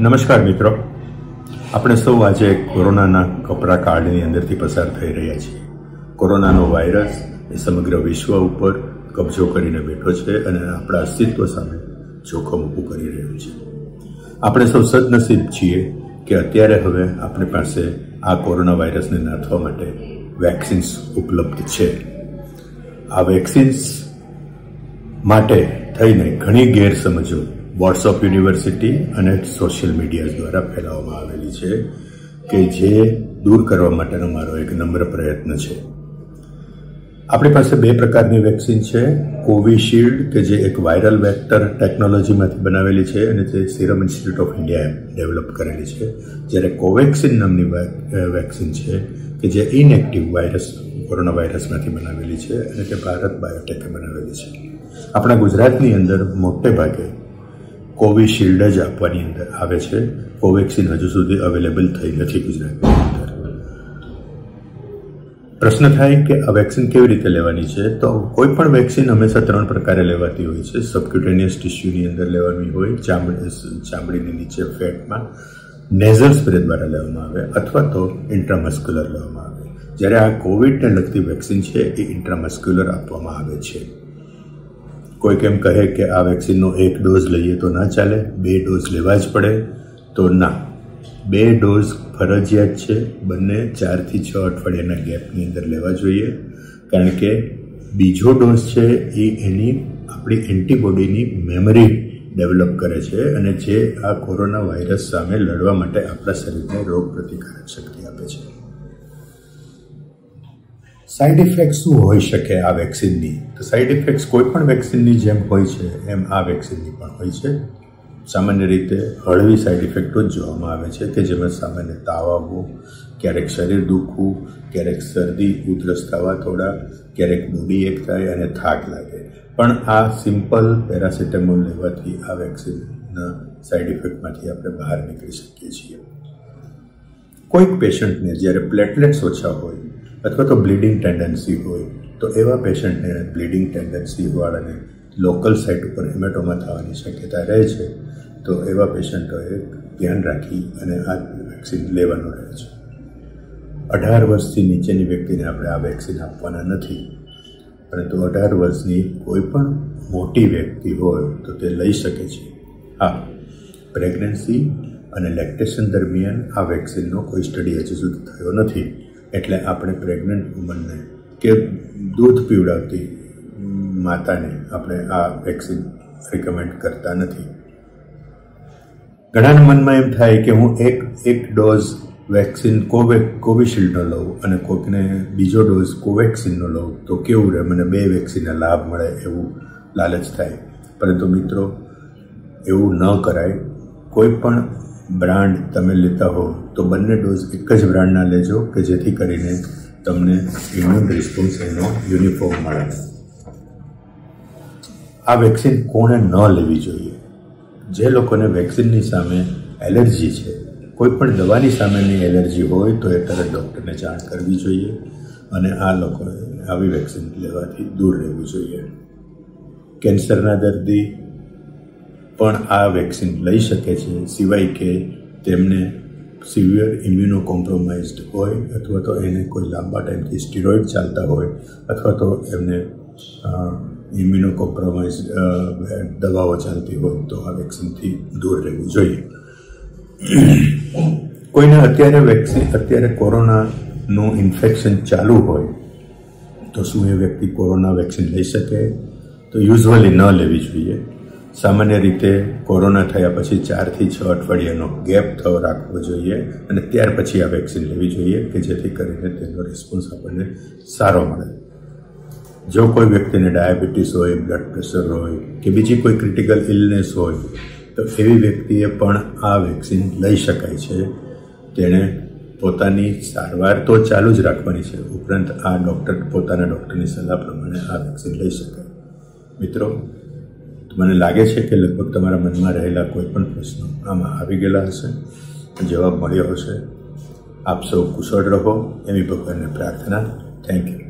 નમસ્કાર મિત્રો. આપણે સૌ આજે કોરોનાના કપરા કાળની અંદરથી પસાર થઈ રહ્યા છીએ. કોરોનાનો વાયરસ એ સમગ્ર વિશ્વ ઉપર કબજો કરીને બેઠો છે અને આપણા અસ્તિત્વ સામે જોખમ ઊભું કરી રહ્યું છે. આપણે સૌ સદનસીબ છીએ કે અત્યારે હવે આપણી પાસે આ કોરોના વાયરસને નાથવા માટે વેક્સિન્સ ઉપલબ્ધ છે. આ વેક્સિન્સ માટે થઈને ઘણી ગેરસમજો વોટ્સઅપ યુનિવર્સિટી અને સોશિયલ મીડિયા દ્વારા ફેલાવવામાં આવેલી છે કે જે દૂર કરવા માટેનો મારો એક નમ્ર પ્રયત્ન છે. આપણી પાસે બે પ્રકારની વેક્સિન છે. કોવિશિલ્ડ, કે જે એક વાયરલ વેક્ટર ટેકનોલોજીમાંથી બનાવેલી છે અને તે સિરમ ઇન્સ્ટિટ્યૂટ ઓફ ઇન્ડિયાએ ડેવલપ કરેલી છે. જ્યારે કોવેક્સિન નામની વેક્સિન છે, કે જે ઇનએક્ટિવ વાયરસ, કોરોના વાયરસમાંથી બનાવેલી છે અને તે ભારત બાયોટેકે બનાવેલી છે. આપણા ગુજરાતની અંદર મોટે ભાગે કોવિશિલ્ડ જ આપવાની અંદર આવે છે. કોવેક્સિન હજુ સુધી અવેલેબલ થઈ નથી ગુજરાતની અંદર. પ્રશ્ન થાય કે આ વેક્સિન કેવી રીતે લેવાની છે? તો કોઈ પણ વેક્સિન હંમેશા ત્રણ પ્રકારે લેવાતી હોય છે. સબક્યુટેનિયસ ટિશ્યુની અંદર લેવાની હોય, ચામડી ચામડીની નીચે ફેટમાં નેઝલ સ્પ્રે દ્વારા લેવામાં આવે અથવા તો ઇન્ટ્રામસ્ક્યુલર લેવામાં આવે. જ્યારે આ કોવિડને લગતી વેક્સિન છે, એ ઇન્ટ્રામસ્ક્યુલર આપવામાં આવે છે. કોઈ એમ કહે કે આ વેક્સિનનો એક ડોઝ લઈએ તો ના ચાલે? બે ડોઝ લેવા જ પડે? તો ના. બે ડોઝ ફરજિયાત છે. બંને ચારથી છ અઠવાડિયાના ગેપની અંદર લેવા જોઈએ. કારણ કે બીજો ડોઝ છે એ એની આપણી એન્ટીબોડીની મેમરી ડેવલપ કરે છે અને જે આ કોરોના વાયરસ સામે લડવા માટે આપણા શરીરને રોગ પ્રતિકારક શક્તિ આપે છે. સાઇડ ઇફેક્ટ શું હોઈ શકે આ વેક્સિનની તો સાઇડ ઇફેક્ટ્સ કોઈ પણ વેક્સિનની જેમ હોય છે, એમ આ વેક્સિનની પણ હોય છે. સામાન્ય રીતે હળવી સાઇડ ઇફેક્ટો જ જોવામાં આવે છે કે જેમાં સામાન્ય તાવ આવવો ક્યારેક શરીર દુખવું, ક્યારેક શરદી, ઉધરસ થવા થોડા, ક્યારેક મૂડી એક થાય અને થાક લાગે. પણ આ સિમ્પલ પેરાસિટામોલ લેવાથી આ વેક્સિનના સાઇડ ઇફેક્ટમાંથી આપણે બહાર નીકળી શકીએ છીએ. કોઈક પેશન્ટને જ્યારે પ્લેટલેટ્સ ઓછા હોય અથવા તો બ્લીડિંગ ટેન્ડન્સી હોય, તો એવા પેશન્ટને બ્લીડિંગ ટેન્ડન્સીવાળાને લોકલ સાઇટ ઉપર હેમેટોમા થવાની શક્યતા રહે છે, તો એવા પેશન્ટોએ ધ્યાન રાખી અને આ વેક્સિન લેવાનું રહે છે. અઢાર વર્ષથી નીચેની વ્યક્તિને આપણે આ વેક્સિન આપવાના નથી, પરંતુ અઢાર વર્ષની કોઈ પણ મોટી વ્યક્તિ હોય તો તે લઈ શકે છે. હા પ્રેગ્નન્સી અને લેક્ટેશન દરમિયાન આ વેક્સિનનો કોઈ સ્ટડી હજી સુધી થયો નથી. એટલે આપણે પ્રેગ્નન્ટ વુમનને કે દૂધ પીવડાવતી માતાને આપણે આ વેક્સિન રિકમેન્ડ કરતા નથી. ઘણાના મનમાં એમ થાય કે હું એક એક ડોઝ વેક્સિન કોવે, કોવિશિલ્ડનો લઉં અને કોઈકને બીજો ડોઝ કોવેક્સિનનો લઉં તો કેવું રહે? મને બે વેક્સિનના લાભ મળે એવું લાલચ થાય. પરંતુ મિત્રો, એવું ન કરાય. કોઈ પણ બ્રાન્ડ તમે લેતા હો, તો બંને ડોઝ એક જ બ્રાન્ડના લેજો કે જેથી કરીને તમને ઇમ્યુન રિસ્પોન્સ એનો યુનિફોર્મ મળે. આ વેક્સિન કોણે ન લેવી જોઈએ? જે લોકોને વેક્સિનની સામે એલર્જી છે કોઈ પણ દવાની સામેની એલર્જી હોય તો એ તરત ડૉક્ટરને જાણ કરવી જોઈએ અને આ લોકોએ આવી વેક્સિન લેવાથી દૂર રહેવું જોઈએ. કેન્સરના દર્દી પણ આ વેક્સિન લઈ શકે છે, સિવાય કે તેમને સિવિયર ઇમ્યુનો કોમ્પ્રોમાઇઝડ હોય અથવા તો એને કોઈ લાંબા ટાઈમથી સ્ટીરોઇડ ચાલતા હોય અથવા તો એમને ઇમ્યુનો કોમ્પ્રોમાઇઝ દવાઓ ચાલતી હોય તો આ વેક્સિનથી દૂર રહેવું જોઈએ. કોઈને અત્યારે વેક્સિન, અત્યારે કોરોનાનું ઇન્ફેક્શન ચાલુ હોય તો શું એ વ્યક્તિ કોરોના વેક્સિન લઈ શકે? તો યુઝવલી ન લેવી જોઈએ. સામાન્ય રીતે કોરોના થયા પછી ચારથી છ અઠવાડિયાનો ગેપ થયો રાખવો જોઈએ અને ત્યાર પછી આ વેક્સિન લેવી જોઈએ કે જેથી કરીને તેનો રિસ્પોન્સ આપણને સારો મળે. જો કોઈ વ્યક્તિને ડાયાબિટીસ હોય, બ્લડ પ્રેશર હોય કે બીજી કોઈ ક્રિટિકલ ઇલનેસ હોય, તો એવી વ્યક્તિએ પણ આ વેક્સિન લઈ શકાય છે. તેણે પોતાની સારવાર તો ચાલુ જ રાખવાની છે. ઉપરાંત આ ડૉક્ટર પોતાના ડૉક્ટરની સલાહ પ્રમાણે આ વેક્સિન લઈ શકાય. મિત્રો મને લાગે છે કે લગભગ તમારા મનમાં રહેલા કોઈ પણ પ્રશ્નો આમાં આવી ગયેલા હશે, જવાબ મળ્યો હશે. આપ સૌ કુશળ રહો, એવી ભગવાનને પ્રાર્થના. Thank you